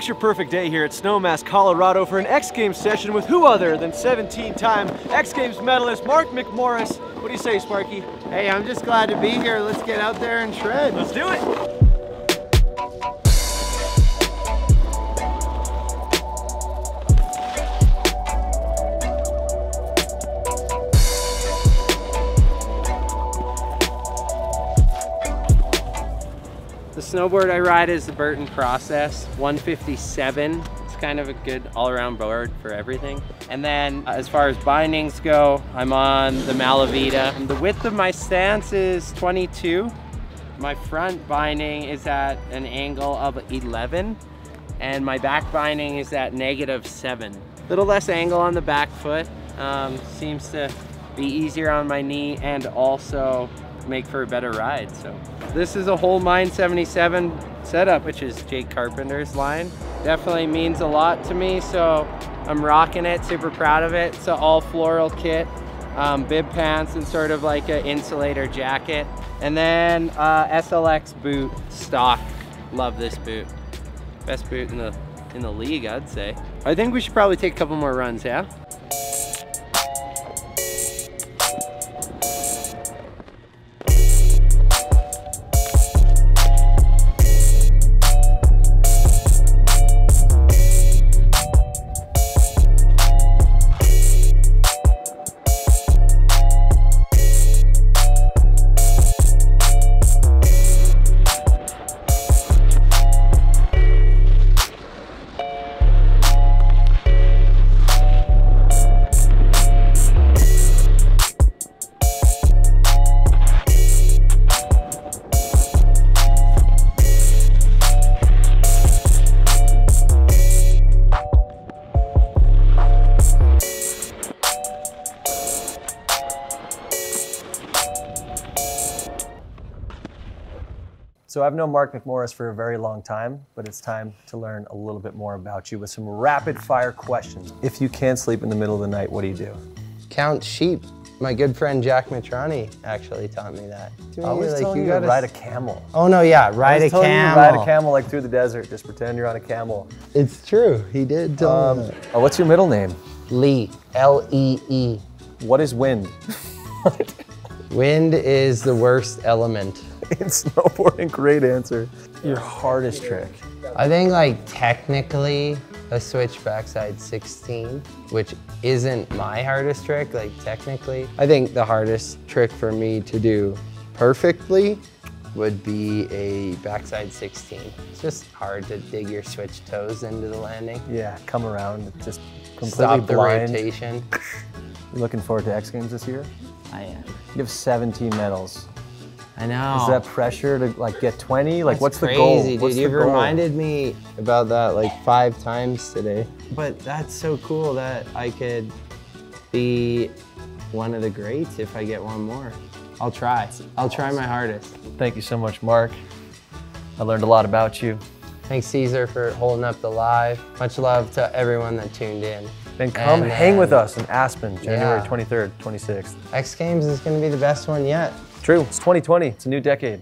picture perfect day here at Snowmass, Colorado for an X Games session with who other than 17-time X Games medalist Mark McMorris. What do you say, Sparky? Hey, I'm just glad to be here. Let's get out there and shred. Let's do it. The snowboard I ride is the Burton Process 157. It's kind of a good all-around board for everything. And then uh, as far as bindings go, I'm on the Malavita. And The width of my stance is 22. My front binding is at an angle of 11 and my back binding is at negative seven. Little less angle on the back foot. Um, seems to be easier on my knee and also make for a better ride. So this is a whole Mine 77 setup, which is Jake Carpenter's line. Definitely means a lot to me. So I'm rocking it, super proud of it. It's an all floral kit, um, bib pants and sort of like an insulator jacket. And then uh, SLX boot stock. Love this boot. Best boot in the in the league, I'd say. I think we should probably take a couple more runs, yeah? So I've known Mark McMorris for a very long time, but it's time to learn a little bit more about you with some rapid fire questions. If you can't sleep in the middle of the night, what do you do? Count sheep. My good friend Jack Mitrani actually taught me that. Me, I was like, telling you, gotta ride a camel. Oh no, yeah, ride a you camel. ride a camel like through the desert. Just pretend you're on a camel. It's true. He did tell me Um, that. oh, what's your middle name? Lee, L E E. What is wind? Wind is the worst element. In snowboarding, great answer. Your hardest trick. I think like technically a switch backside 16, which isn't my hardest trick, like technically. I think the hardest trick for me to do perfectly would be a backside 16. It's just hard to dig your switch toes into the landing. Yeah, come around, just completely Stop the blind. rotation. You looking forward to X Games this year? I am. You have 17 medals. I know. Is that pressure to like get 20? Like, That's what's crazy, the goal? dude. What's the You've goal? reminded me about that like five times today. But that's so cool that I could be one of the greats if I get one more. I'll try. I'll try my hardest. Thank you so much, Mark. I learned a lot about you. Thanks, Caesar, for holding up the live. Much love to everyone that tuned in. And come And, hang with um, us in Aspen, January yeah. 23rd, 26th. X Games is going to be the best one yet. True, it's 2020. It's a new decade.